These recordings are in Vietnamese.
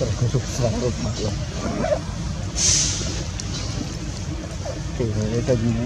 tergusuk suatu maklum, Oke, ini kita gini.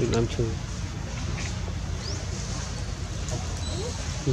Việt Nam Trung ừ.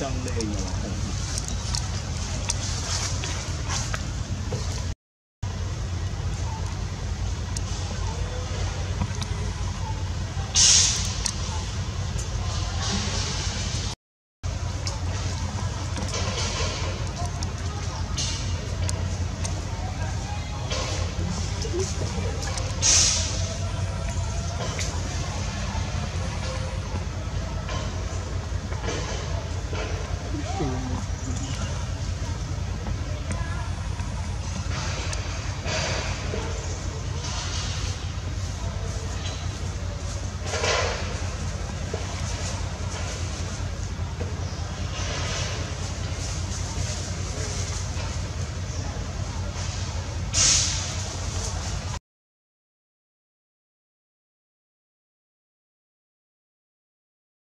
trong đề nhỏ